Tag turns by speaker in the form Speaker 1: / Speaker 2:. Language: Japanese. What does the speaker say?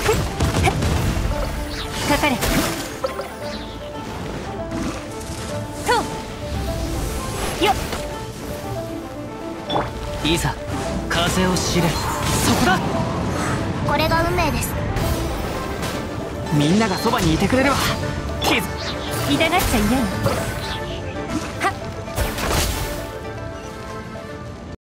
Speaker 1: かかれ。とよいざ風を知れ。そこだ。
Speaker 2: これが運命です。
Speaker 1: みんながそばにいてくれれば。傷
Speaker 3: 痛がっちゃいない